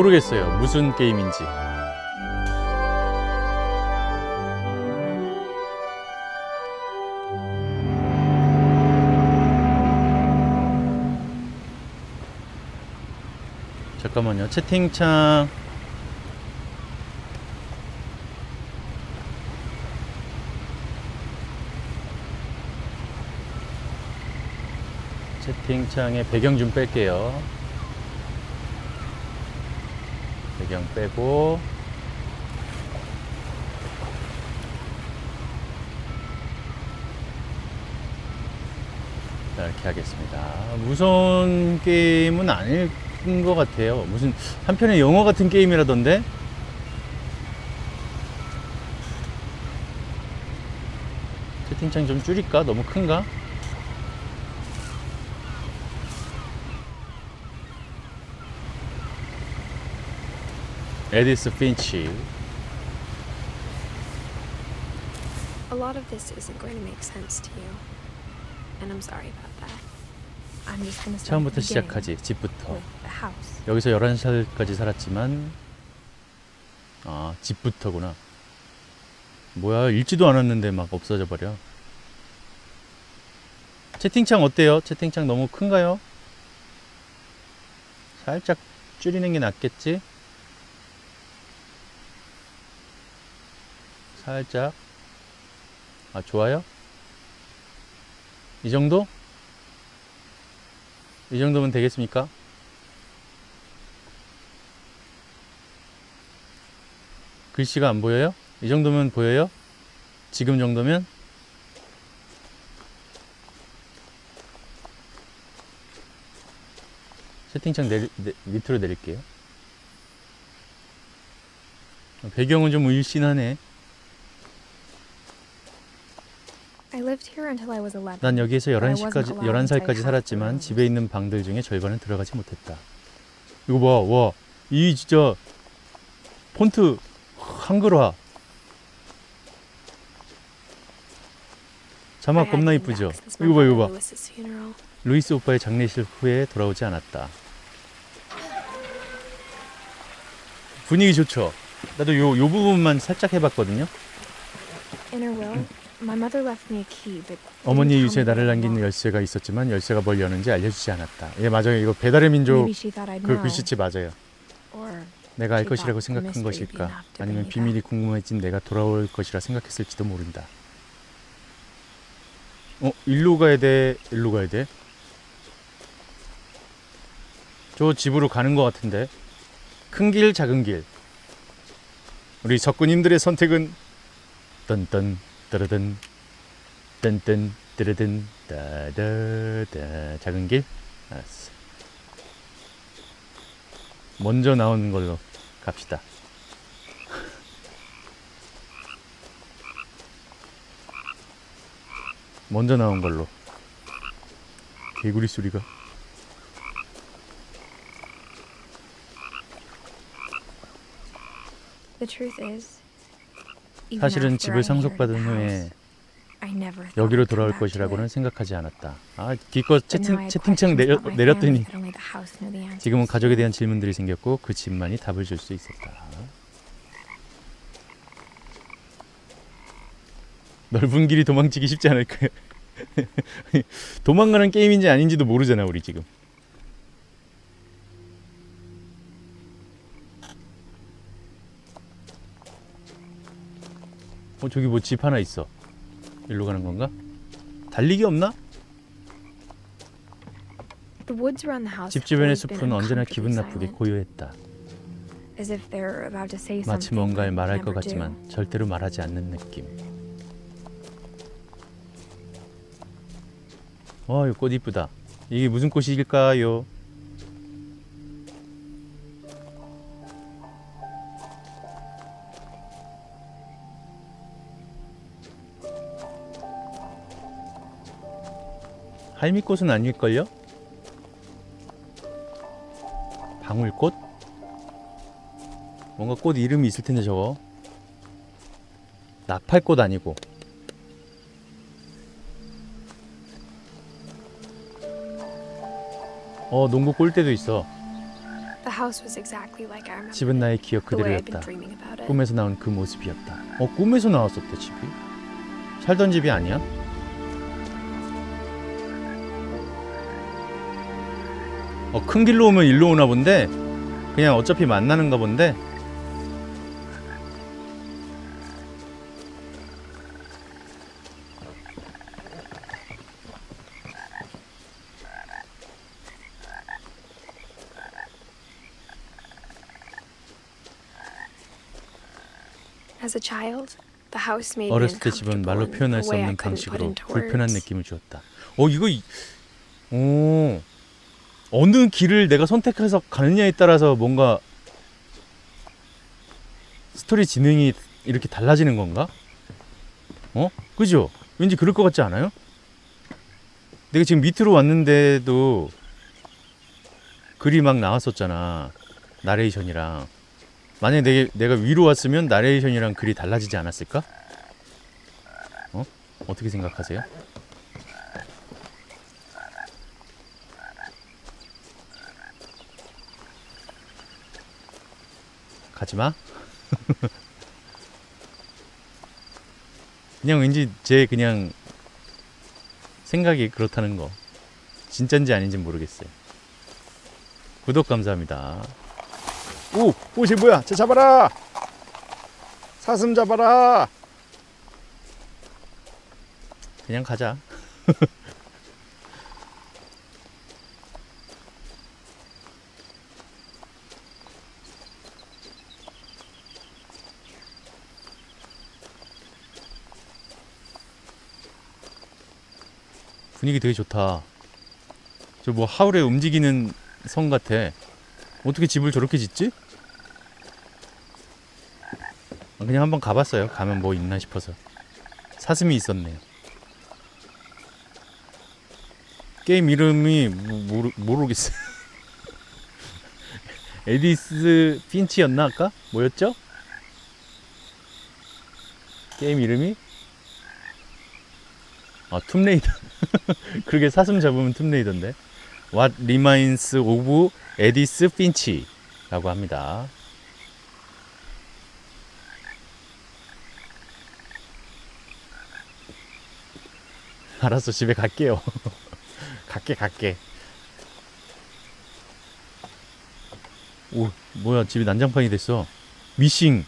모르겠어요. 무슨 게임인지. 잠깐만요. 채팅창 채팅창에 배경 좀 뺄게요. 배경 빼고 자, 이렇게 하겠습니다. 무서운 게임은 아닐 것 같아요. 무슨 한편의 영화 같은 게임이라던데? 채팅창 좀 줄일까? 너무 큰가? 에디스 핀치 A lot of this isn't going to make sense to you. And I'm sorry about that. I'm just going to start 처음부터 시작하지 집부터. 여기서 11살까지 살았지만 아 집부터구나 뭐야 읽지도 않았는데 막 없어져 버려 채팅창 어때요? 채팅창 너무 큰가요? 살짝 줄이는 게 낫겠지? 살짝 아 좋아요? 이 정도? 이 정도면 되겠습니까? 글씨가 안 보여요? 이 정도면 보여요? 지금 정도면? 채팅창 내리, 내, 밑으로 내릴게요. 배경은 좀 울씬하네. I lived here until I was 11. 난 여기에서 but I 11시까지, wasn't allowed inside 11살까지 house 살았지만. 집에 있는 방들 중에 절반은 들어가지 못했다. 이거 봐, 와. 이 진짜 폰트 한글화. 자막 겁나 이쁘죠? 이거 봐, 이거 봐. 루이스 오빠의 장례식 후에 돌아오지 않았다. 분위기 좋죠? 나도 요, 요 부분만 살짝 해봤거든요. In her will, my mother left me a key, but 어머니의 me 나를 남긴. 열쇠가 있었지만 열쇠가 뭘 여는지 알려주지 않았다. 예, 맞아요. 이거 배달의 민족 그. 글씨체 맞아요. 내가 알 것이라고 생각한 것일까? 아니면 비밀이 궁금해진 내가 돌아올 것이라 생각했을지도 모른다. 어, 일로 가야 돼. 일로 가야 돼. 저 집으로 가는 것 같은데. 큰 길, 작은 길. 우리 적군님들의 선택은 딴딴 따라단 딴딴 따라단 따다다 작은 길. 알았어. 먼저 나오는 걸로 갑시다. 먼저 나온 걸로. 개구리 소리가. the truth is, 사실은 집을 상속받은 후에 여기로 돌아올 것이라고는. 생각하지 않았다. 아, 기껏 채팅, 채팅창 내려, 내렸더니 지금은. 가족에 대한 질문들이 생겼고 그 집만이 답을 줄 수 있었다. 넓은 길이 도망치기 쉽지 않을 거야. 도망가는 게임인지 아닌지도 모르잖아 우리 지금. 어 저기 뭐 집 하나 있어. 일로 가는 건가? 달리기 없나? 집 주변의 숲은 언제나 기분 나쁘게 고요했다. 마치 뭔가를 말할 것. 같지만 절대로 말하지 않는 느낌. 와, 이 꽃 이쁘다. 이게 무슨 꽃일까요? 할미꽃은 아닐걸요? 방울꽃? 뭔가 꽃 이름이 있을 텐데 저거 나팔꽃 아니고 어 농구 골대도 있어. 집은 나의 기억 그대로였다. 꿈에서 나온 그 모습이었다. 어, 꿈에서 나왔었대 집이? 살던 집이 아니야? 어, 큰 길로 오면 일로 오나 본데 그냥 어차피 만나는가 본데 어렸을 때 집은 말로 표현할 수 없는 방식으로 불편한. 느낌을 주었다. 어 이거 이- 오 어느 길을 내가 선택해서 가느냐에 따라서 뭔가 스토리 진행이 이렇게 달라지는 건가? 어? 그죠? 왠지 그럴 것 같지 않아요? 내가 지금 밑으로 왔는데도 글이 막 나왔었잖아. 나레이션이랑. 만약에 내가, 내가 위로 왔으면 나레이션이랑 글이 달라지지 않았을까? 어? 어떻게 생각하세요? 가지마. 그냥 왠지 제 그냥 생각이 그렇다는 거. 진짠지 아닌지 모르겠어요. 구독 감사합니다. 오, 오, 쟤 뭐야? 쟤 잡아라! 사슴 잡아라! 그냥 가자. 분위기 되게 좋다. 저 뭐 하울의 움직이는 성 같아. 어떻게 집을 저렇게 짓지? 아, 그냥 한번 가봤어요. 가면 뭐 있나 싶어서. 사슴이 있었네요. 게임 이름이 모, 모르, 모르겠어요. 에디스 핀치였나 아까? 뭐였죠? 게임 이름이? 아 툼레이더. 그러게 사슴 잡으면 툼레이더인데. What Remains of Edith Finch 라고 합니다. 알았어 집에 갈게요. 갈게 갈게. 오 뭐야 집이 난장판이 됐어. 미싱.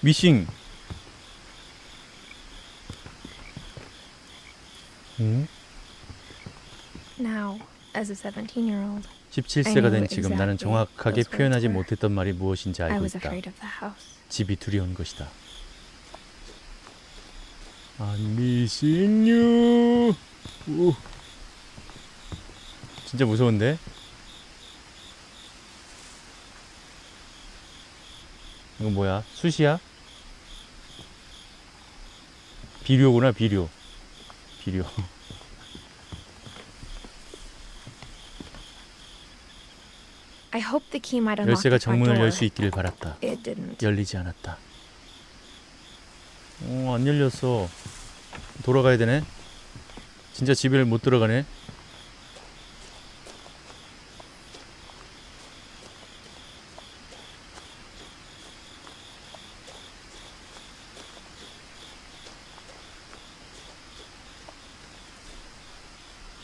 미싱 응? Now, as a 17-year-old, 17세가 된 지금 나는 정확하게 표현하지. 못했던 말이 무엇인지 I 알고 was 있다 afraid of the house. 집이 두려운 것이다 I missing you 오. 진짜 무서운데? 이건 뭐야? 숯이야? 비료구나 비료 비료 열쇠가 정문을. 열 수 있기를 바랐다. 열리지 않았다. 어, 안 열렸어. 돌아가야 되네. 진짜 집에 못 들어가네.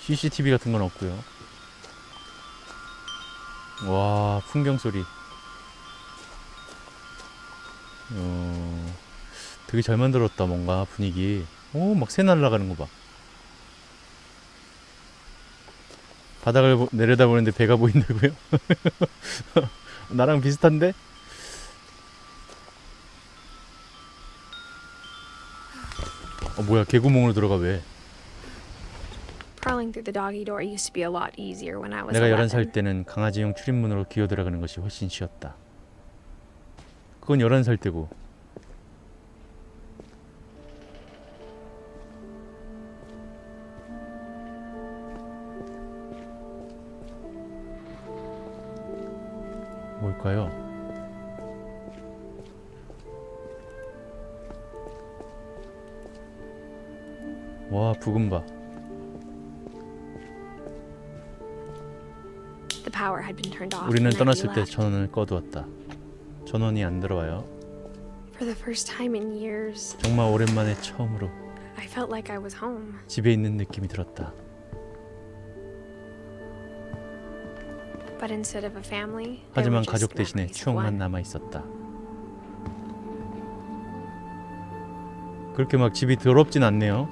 CCTV 같은 건 없고요 와 풍경 소리 어, 되게 잘 만들었다 뭔가 분위기 오막 새 날아가는 거봐 바닥을 보- 내려다보는데 배가 보인다고요? 나랑 비슷한데? 어 뭐야 개구멍으로 들어가 왜 Crawling through the doggy door used to be a lot easier when I was 내가 11. 11살 때는 강아지용 출입문으로 기어 들어가는 것이 훨씬 쉬웠다. 그건 11살 때고. 뭘까요? 와, 부금 봐. 우리는 떠났을 때. 전원을 꺼두었다. 전원이 안 들어와요. For the first time in years, 정말 오랜만에 처음으로 I felt like I was home. 집에 있는 느낌이 들었다. But instead of a family, there 하지만 가족 대신에 추억만. 남아 있었다. 그렇게 막 집이 더럽진 않네요.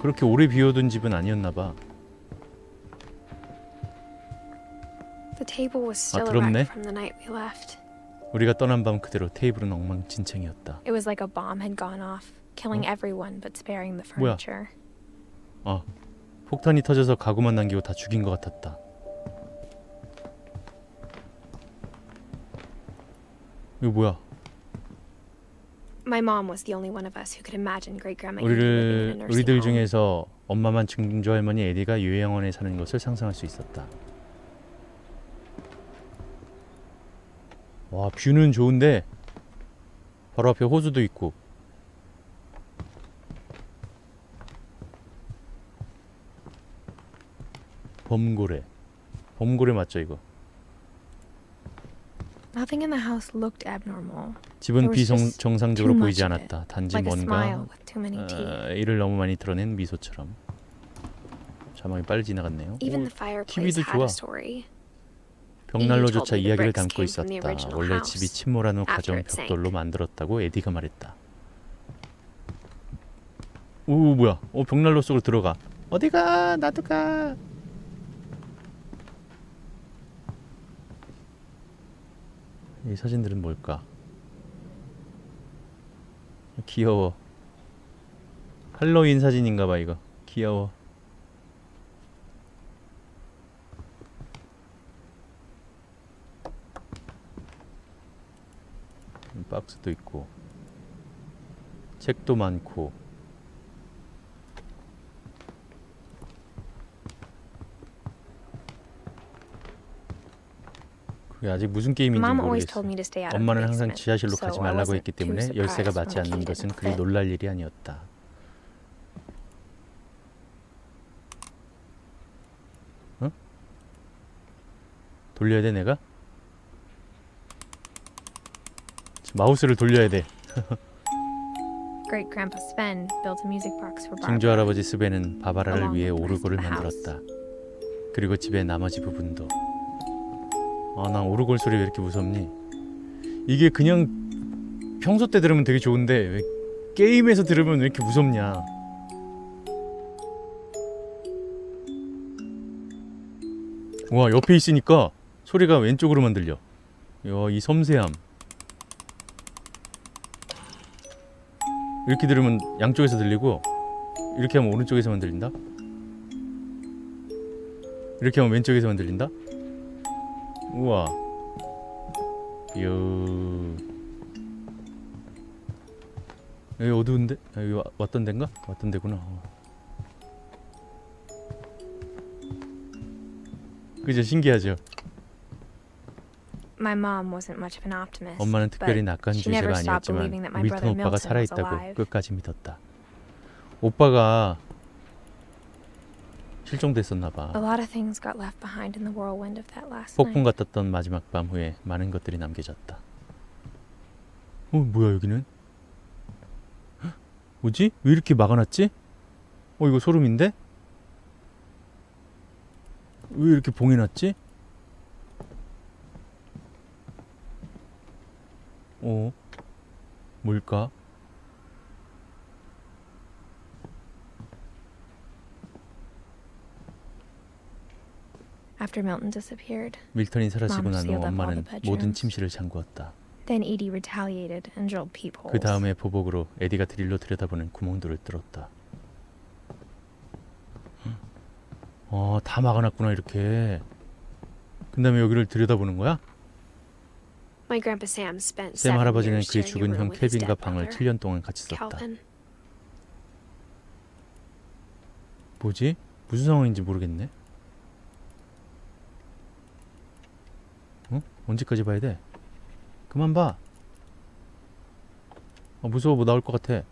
그렇게 오래 비워둔 집은 아니었나 봐. Table was still a 더럽네. wreck from the night we left. 우리가 떠난 밤 그대로 테이블은 엉망진창이었다. It was like a bomb had gone off, killing 어? everyone but sparing the 뭐야? 아, 폭탄이 터져서 가구만 남기고 다 죽인 것 같았다. 이거 뭐야? My mom was the only one of us who could imagine great grandma living in a 우리를 nursing 우리들 home. 중에서 엄마만 증조 할머니 에디가 요양원에 사는 것을 상상할 수 있었다. 와 뷰는 좋은데 바로 앞에 호수도 있고 범고래 범고래 맞죠 이거 Nothing in the house looked abnormal, 집은 비정상적으로 보이지. 않았다 단지 like 뭔가. 어, 이를 너무 많이 드러낸 미소처럼 자막이 빨리 지나갔네요 오, TV도 좋아. 벽난로조차 이야기를 담고 있었다. 원래 집이 침몰한 후 가정 after it sank. 벽돌로 만들었다고 에디가 말했다. 오 뭐야? 어 벽난로 속으로 들어가. 어디가? 나도 가. 이 사진들은 뭘까? 귀여워. 할로윈 사진인가봐 이거. 귀여워. 박스도 있고 책도 많고 그게 아직 무슨 게임인지 모르겠어. 엄마는 항상 지하실로 가지 말라고 했기 때문에 열쇠가 맞지 않는 것은 그리. 놀랄 일이 아니었다. 어? 돌려야 돼 내가? 마우스를 돌려야 돼. Great Grandpa Sven built a music box for 증조 Barbara. 할아버지 스벤은 바바라를 위해 오르골을. 만들었다. 그리고 집의 나머지 부분도. 아, 난 오르골 소리 왜 이렇게 무섭니? 이게 그냥 평소 때 들으면 되게 좋은데 왜 게임에서 들으면 왜 이렇게 무섭냐? 와 옆에 있으니까 소리가 왼쪽으로만 들려. 야, 이 섬세함. 이렇게 들으면 양쪽에서 들리고 이렇게 하면 오른쪽에서만 들린다. 이렇게 하면 왼쪽에서만 들린다. 우와. 이야. 여기 어두운데? 아, 여기 와- 왔던 데인가? 왔던 데구나. 어. 그죠? 신기하죠? My mom wasn't much of an optimist. 엄마는 특별히 낙관주의자가 아니었지만 believing that my 밀턴 오빠가 살아있다고. 끝까지 믿었다. 오빠가 실종됐었나 봐. 폭풍. 같았던 마지막 밤 후에 많은 것들이 남겨졌다. 어 뭐야 여기는? 헉, 뭐지? 왜 이렇게 막아놨지? 어 이거 소름인데? 왜 이렇게 봉해놨지? 어 뭘까? After Milton disappeared, 밀턴이 사라지고 난 후 엄마는 모든. 침실을 잠그었다. then Edie retaliated and drilled peepholes. 그 다음에 보복으로 에디가 드릴로 들여다보는 구멍들을 뚫었다. 어, 다 막아놨구나 이렇게. 그 다음에 여기를 들여다보는 거야? 샘 할아버지는 그의 죽은 형 케빈과 방을 7년 동안 같이 썼다. 뭐지? 무슨 상황인지 모르겠네. 어? 언제까지 봐야 돼? 그만 봐. 아, 무서워 뭐 나올 것 같아.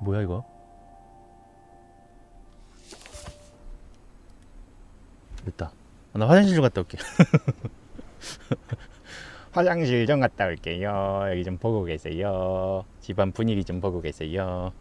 뭐야 이거? 됐다. 아, 나 화장실 좀 갔다 올게. 화장실 좀 갔다 올게요. 여기 좀 보고 계세요. 집안 분위기 좀 보고 계세요.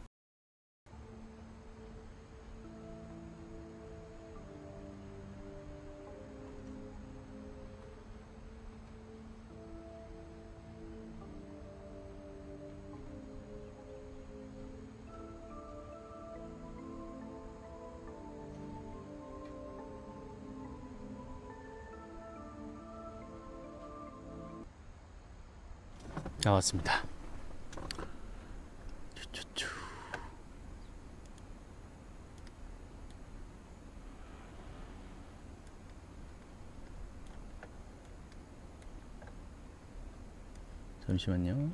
나왔습니다. 잠시만요.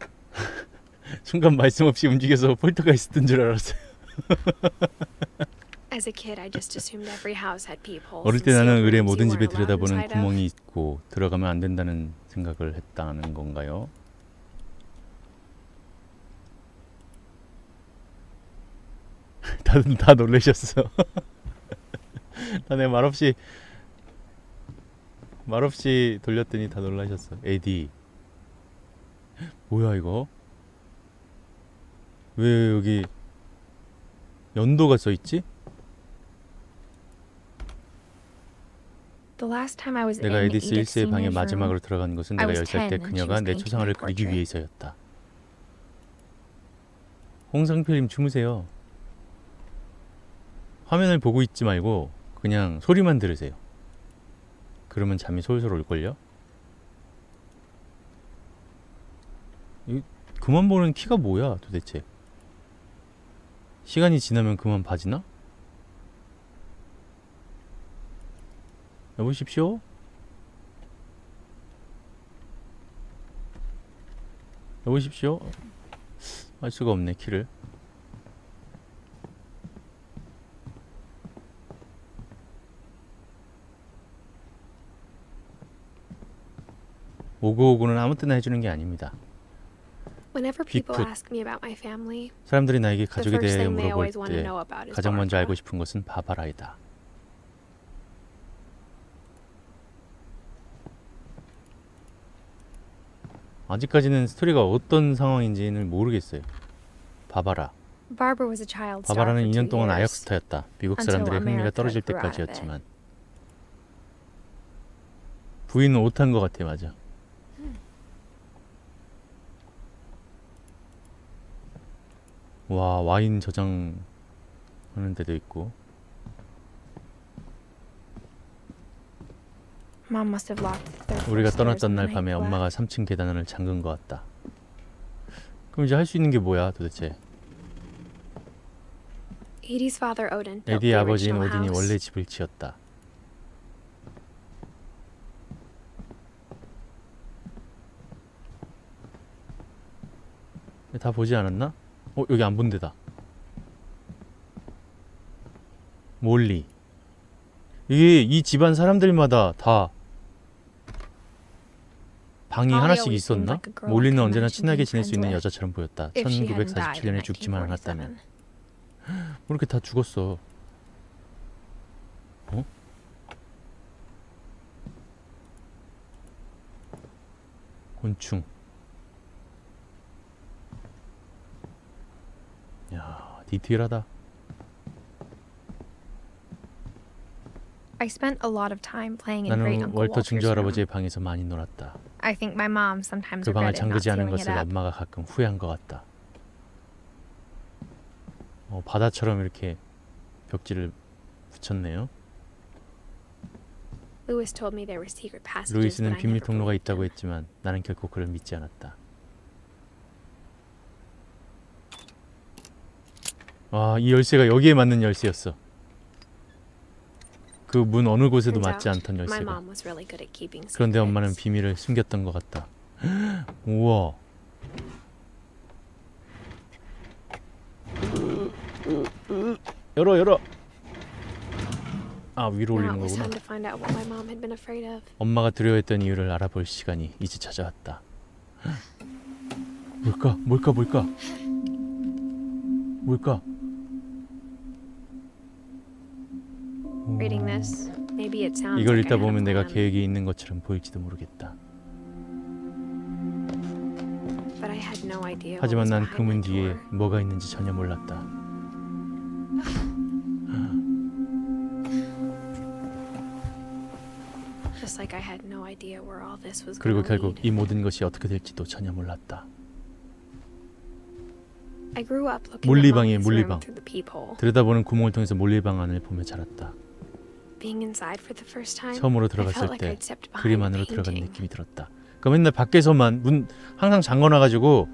순간 말씀 없이 움직여서 폴터가 있었던 줄 알았어요. 어릴 때 나는 의뢰 모든 집에 들여다보는. 구멍이 있고 들어가면 안 된다는 생각을 했다는 건가요? 다들 다 놀라셨어. 나내 말없이 말없이 돌렸더니 다 놀라셨어. 에디. 뭐야 이거? 왜 여기 연도가 써 있지? The last time I was 내가 에디스 Edith 1세의 방에 마지막으로 들어간 것은 I 내가 was 10살 때10 and she 그녀가 내 초상화를 그리기. 위해서였다. 홍상필님 주무세요. 화면을 보고 있지 말고 그냥 소리만 들으세요. 그러면 잠이 솔솔 올걸요? 이 그만 보는 키가 뭐야 도대체? 시간이 지나면 그만 봐지나? 여보십시오? 여보십시오? 알 수가 없네 키를 오구오구는 아무 때나 해주는 게 아닙니다 사람들이 나에게 가족에 대해 물어볼 때 가장 먼저 알고. 싶은 것은 바바라이다 아직까지는 스토리가 어떤 상황인지는 모르겠어요 바바라 바바라는 for 2년 two 동안. 아역스타였다. 미국 사람들의 흥미가 떨어질. 때까지였지만 부인은 오탄 것 같아 맞아. 와 와인 저장 하는 데도 있고 Mom must have locked their 우리가 떠났던 날 밤에. 엄마가 3층 계단을 잠근 것 같다. 그럼 이제 할 수 있는 게 뭐야 도대체? 에디의 아버지인 오딘이. 원래 집을 지었다. 다 보지 않았나? 어 여기 안 본 데다. 몰리. 이게 이 집안 사람들마다 다 방이 하나씩 있었나? 몰리는 언제나 친하게 지낼 수 있는. 여자처럼 보였다. If she hadn't died in 1947년에 죽지만 않았다면. 1947. 뭐 이렇게 다 죽었어? 어? 곤충. 야, 디테일하다. 나는 월터 증조. 할아버지의 방에서 많이 놀았다. I think my mom sometimes 그 방을 잠그지 않은 것을. 엄마가 가끔 후회한 것 같다. 어, 바다처럼 이렇게 벽지를 붙였네요. Louis told me there were secret passages, but 루이스는 I 비밀 통로가 있다고. 했지만 나는 결코 그를 믿지 않았다. 아, 이 열쇠가 여기에 맞는 열쇠였어. 그 문 어느 곳에도 맞지 않던 열쇠가. 그런데 엄마는. 비밀을 숨겼던 것 같다. 우와. 열어 열어. 아 위로 올리는 거구나. 엄마가 두려워했던 이유를 알아볼 시간이 이제 찾아왔다. 뭘까? 뭘까? 뭘까? 뭘까? 이걸 읽다 보면 내가 계획이 있는 것처럼 보일지도 모르겠다. 하지만 난 그 문 뒤에. 뭐가 있는지 전혀 몰랐다. 그리고 결국. 이 모든 것이 어떻게 될지도 전혀 몰랐다. The peephole. 들여다보는 구멍을 통해서 몰리방 안을 보며 자랐다. Being inside for the first time, 처음으로 들어갔을 때 그림 안으로 들어간. 느낌이 들었다. 그러니까 맨날 밖에서만 문 항상 잠궈놔가지고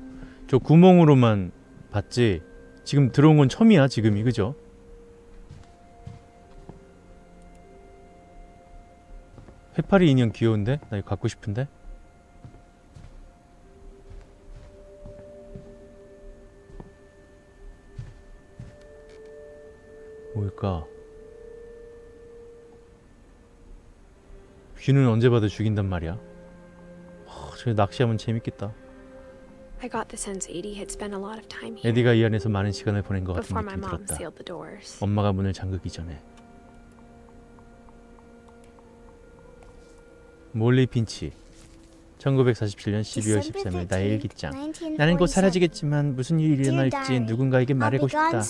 저 구멍으로만 봤지. 지금 들어온 건 처음이야 지금이 그죠? 해파리 인형 귀여운데? 나 이거 갖고 싶은데? 뭘까? 귀는 언제 봐도 죽인단 말이야. 하, 저 낚시하면 재밌겠다. I got the sense Edie had spent a lot of time here 에디가 이 안에서 많은 시간을 보낸 것 같은 느낌이 들었다. 엄마가 문을 잠그기 전에. 몰리 핀치 1947년 12월 13일 나의 일기장. 나는 곧 사라지겠지만 무슨 일이 일어날지 누군가에게 말하고 싶다.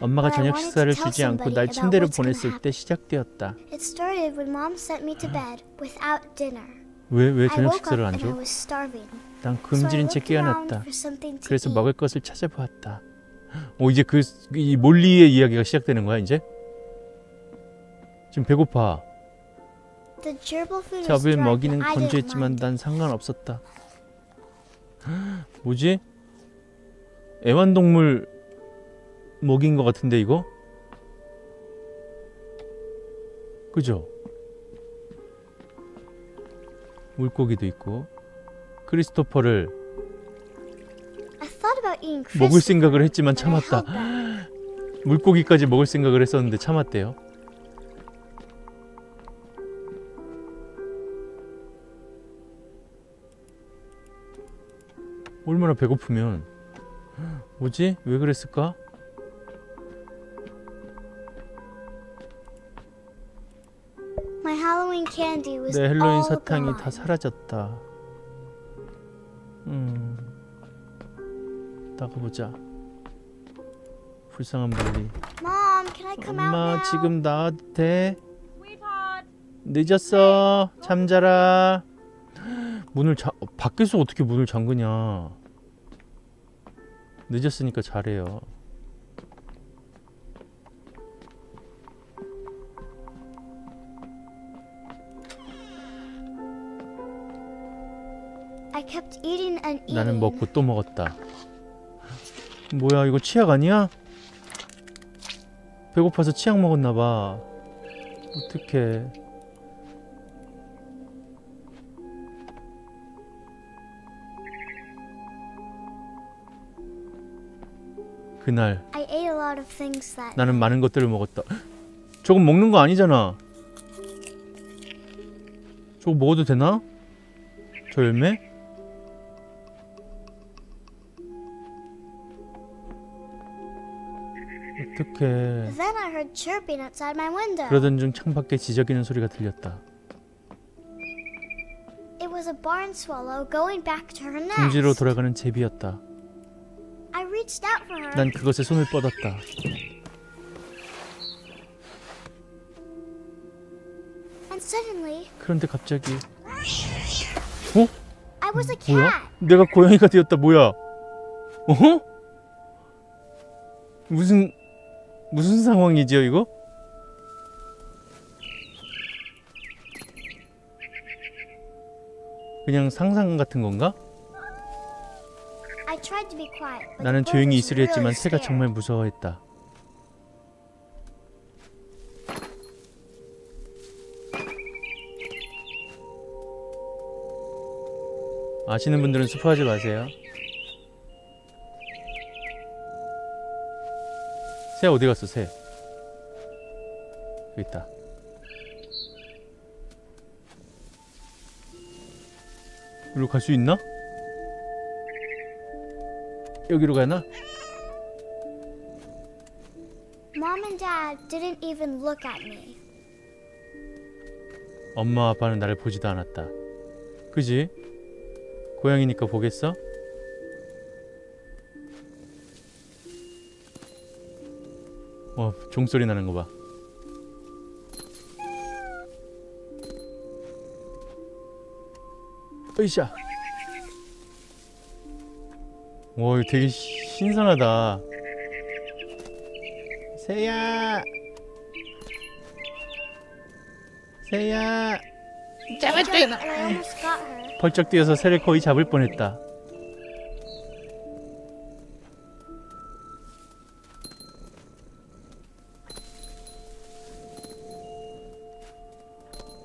엄마가 저녁 식사를 주지 않고 날 침대로 보냈을 때 시작되었다. It started when mom sent me to bed without dinner. 왜왜 I 저녁 식사를 안 줘? 난 굶주린 채 깨어났다. 그래서. 먹을 것을 찾아보았다. 오 이제 그이 몰리의 이야기가 시작되는 거야 이제? 지금 배고파 잡을 먹이는 건조했지만. 난 상관없었다. 뭐지? 애완동물 먹인 것 같은데 이거? 그죠? 물고기도 있고 크리스토퍼를 먹을 생각을 했지만 참았다. 물고기까지 먹을 생각을 했었는데 참았대요. 얼마나 배고프면 뭐지? 왜 그랬을까? My Halloween candy was 내 헬로윈 사탕이. 다 사라졌다. 음. 나가보자. 불쌍한 out 엄마? 지금 나와도 돼? 늦었어. 잠자라. 문을 자 어, 밖에서 어떻게 문을 잠그냐? 늦었으니까 잘해요. 나는 먹고 또 먹었다. 뭐야 이거 치약 아니야? 배고파서 치약 먹었나 봐. 어떡해. 그날 나는 많은 것들을 먹었다. 저건 먹는 거 아니잖아. 저거 먹어도 되나? 저 열매? 어떡해. 그러던 중 창밖에 지저귀는 소리가 들렸다. 둥지로 돌아가는 제비였다. 난 그것에 손을 뻗었다. 그런데 갑자기 a 뭐야? 내가 고양이가 되었다. 뭐야? 어? 무슨 무슨 상황이지요 이거? 그냥 상상 같은 건가? 나는 조용히 있으려 했지만 새가. 정말 무서워했다. 아시는 분들은 스포하지 마세요. 새 어디 갔어, 새? 여기 있다. 여기로 갈 수 있나? 여기로 가나? Mom and Dad didn't even look at me. 엄마 아빠는 나를 보지도 않았다. 그지? 고양이니까 보겠어? 어, 종소리 나는 거 봐. 으쌰. 와, 이거 되게 시- 신선하다. 새야. 새야. Her. 벌쩍 뛰어서 새를 거의 잡을 뻔했다.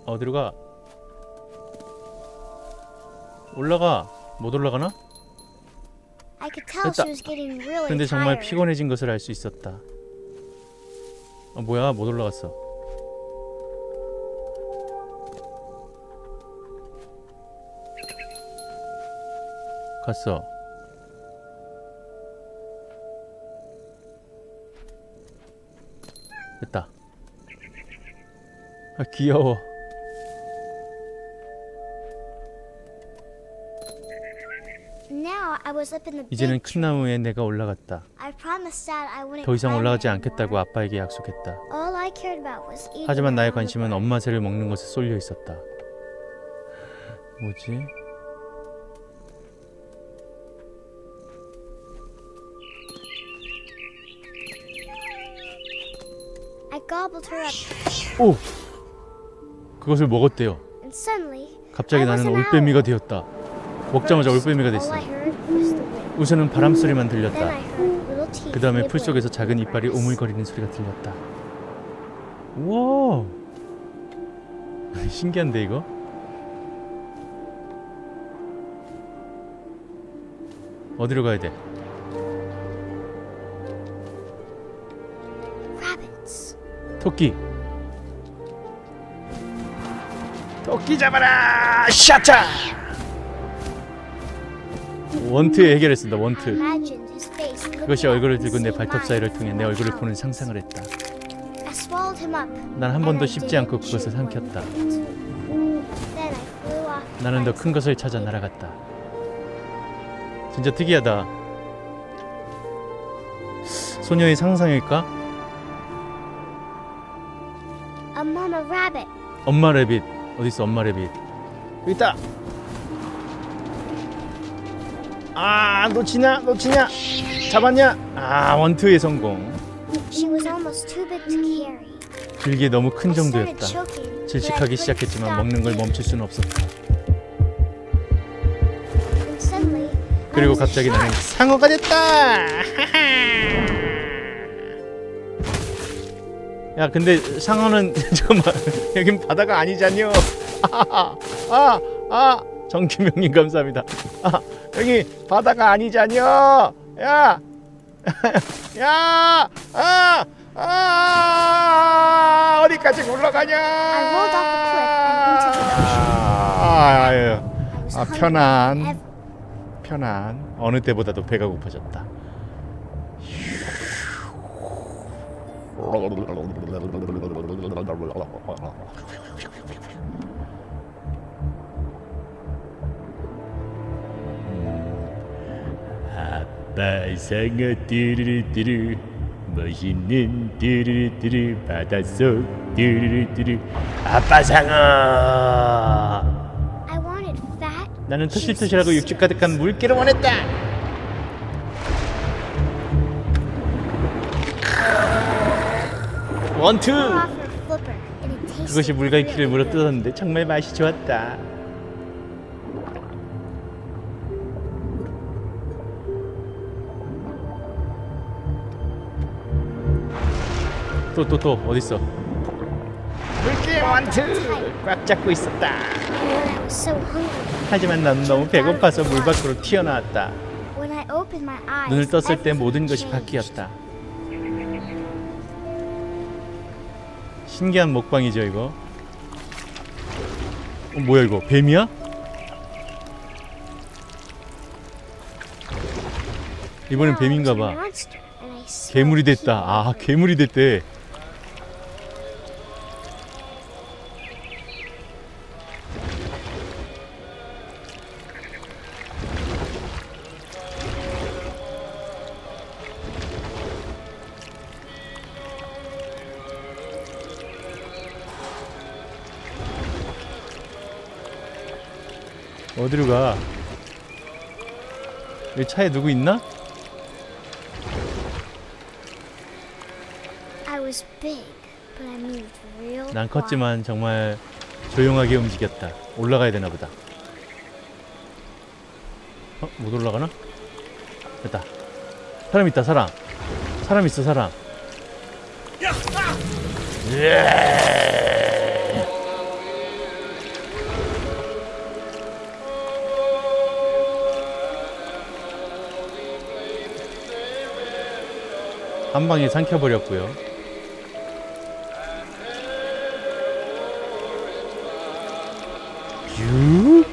어디로 가? 올라가. 못 올라가나? 됐다. 근데 정말. 피곤해진 것을 알 수 있었다. 아 뭐야? 못 올라갔어. 갔어. 됐다. 아 귀여워. 이제는 큰 나무에 내가 올라갔다. I promised Dad I wouldn't 더 이상 올라가지. 않겠다고 아빠에게 약속했다. 하지만 나의 관심은. 엄마 새를 먹는 것에 쏠려 있었다. 뭐지? 오! 그것을 먹었대요. 갑자기 나는 올빼미가 되었다. 먹자마자 올빼미가 됐어. 우선은 바람 소리만 들렸다. 그 다음에 풀 속에서 작은 이빨이. 오물거리는 소리가 들렸다. 우와! 신기한데 이거? 어디로 가야 돼? 토끼. 토끼 잡아라 샤차 원트 해결했습니다. 원트. 그것이 얼굴을 들고 내 발톱 사이를 통해 내 얼굴을 보는. 상상을 했다. 난 한번 and 더 I 씹지 않고 그것을 삼켰다. 나는 더 큰 것을 찾아 날아갔다. 진짜 특이하다. 소녀의 상상일까? A mama rabbit. 엄마 레빗 어디 있어? 엄마 레빗. 여기 있다 아 놓치냐 놓치냐 잡았냐 아 원투의 성공. 길게 너무 큰 정도였다. 질식하기 시작했지만. 먹는 걸 멈출 수는 없었다. 그리고 갑자기 나는. 상어가 됐다. 야 근데 상어는 잠깐만 여긴 바다가 아니잖요. 아, 아, 정기명님 감사합니다. 아, 여기 바다가 아니잖여. 야, 야, 아, 아, 어디까지 굴러가냐? 아, 아유, 아, 편안. 편안. 어느 때보다도 배가 고파졌다. 아빠 상어 뚜루루뚜루 멋있는 뚜루루뚜루 바닷속 뚜루루뚜루 아빠 상어. 나는 토실토실하고 육즙 가득한 물개를 원했다! 원투! 그것이 물갈퀴를 really 물어 good. 뜯었는데 정말 맛이 좋았다 또 또 또 어딨어 물개 원투 꽉 잡고 있었다. 하지만 난 너무 배고파서 물 밖으로 튀어나왔다 When I opened my eyes, 눈을 떴을 때 모든 것이. 바뀌었다. 신기한 먹방이죠 이거. 어, 뭐야 이거 뱀이야? 이번엔 뱀인가봐. 괴물이 됐다. 아 괴물이 됐대. 어디로 가? 여기 차에 누구 있나? I was big, but I moved real 난. 컸지만 정말 조용하게 움직였다. 올라가야 되나 보다. 어? 못 올라가나? 됐다. 사람 있다, 사람. 사람 있어, 사람. 한 방에 삼켜버렸고요. 유?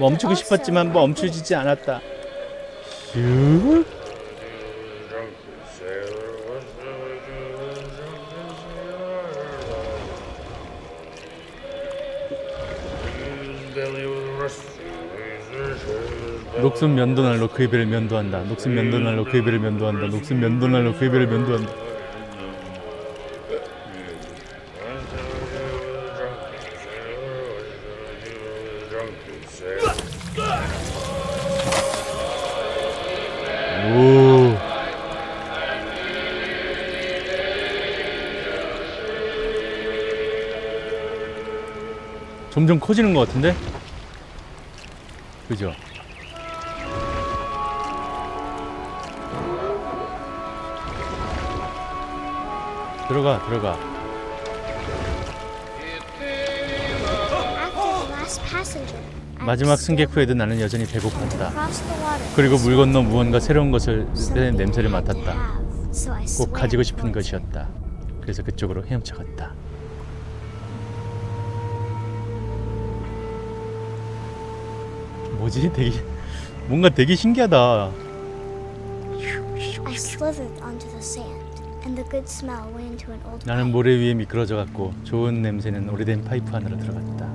멈추고 싶었지만 I 멈추지 않았다. 유? 녹슨 면도날로 그의 배를 면도한다. 녹슨 면도날로 그의 배를 면도한다. 녹슨 면도날로 그의 배를 면도한다. 오. 점점 커지는 것 같은데? 그죠? 들어가, 들어가. 마지막 승객 후에도 나는 여전히 배고팠다. 그리고 물 건너 무언가 새로운 것을 냄새를 맡았다. 꼭 가지고 싶은. 것이었다. 그래서 그쪽으로 헤엄쳐갔다. 뭐지? 되게 뭔가 되게 신기하다. I slithered onto the sand, and the good smell went into an old 나는. 모래 위에 미끄러져 갔고 좋은 냄새는 오래된 파이프 안으로 들어갔다.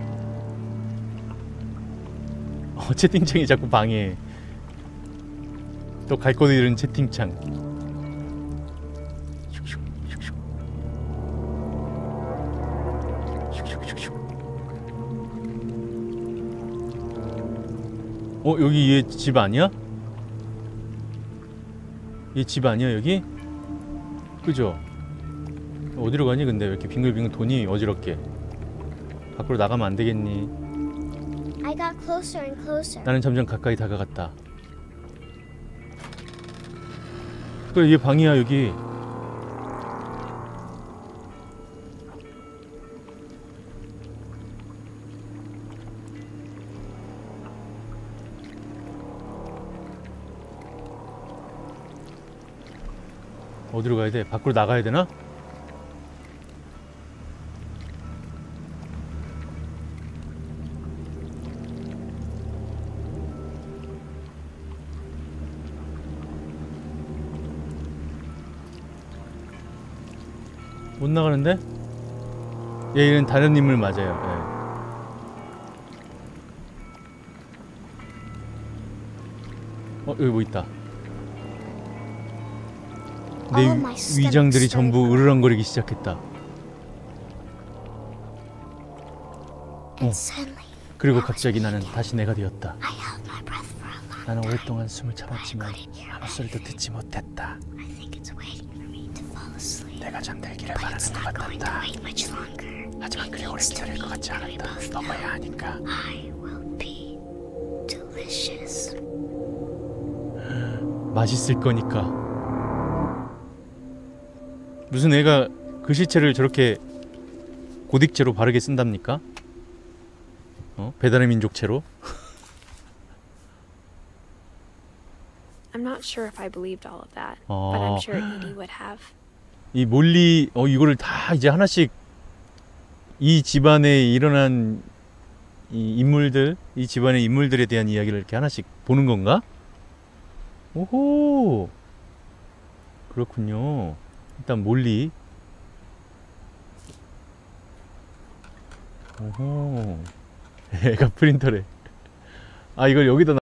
어, 채팅창이 자꾸 방해. 또갈곳 잃은 채팅창. 어 여기 얘 집 아니야? 얘 집 아니야 여기? 그죠? 어디로 가니 근데 왜 이렇게 빙글빙글 돈이 어지럽게 밖으로 나가면 안 되겠니? I got closer and closer. 나는 점점 가까이 다가갔다. 그래 얘 방이야 여기. 어디로 가야 돼? 밖으로 나가야 되나? 못 나가는데? 얘는 다른 인물 맞아요. 예. 어 여기 뭐 있다. 내 위장들이 전부. 으르렁거리기 시작했다. 어. 그리고 갑자기 나는 다시 내가 되었다. 나는. 오랫동안 숨을 참았지만 아무 소리도 듣지 못했다. 내가 잠들기를 바라는 것 같았다. 하지만 그리 오래 기다릴 것 같지 않았다. 먹어야 하니까. 맛있을 거니까. 무슨 애가 글씨체를 저렇게 고딕체로 바르게 쓴답니까? 어? 배달의 민족체로? I'm not sure if I believed all of that, but 어, I'm sure Edie would have. 이 몰리 어 이거를 다 이제 하나씩 이 집안에 일어난 이 인물들, 이 집안의 인물들에 대한 이야기를 이렇게 하나씩 보는 건가? 오호. 그렇군요. 일단 몰리. 오호. 애가 프린터래. 아 이걸 여기다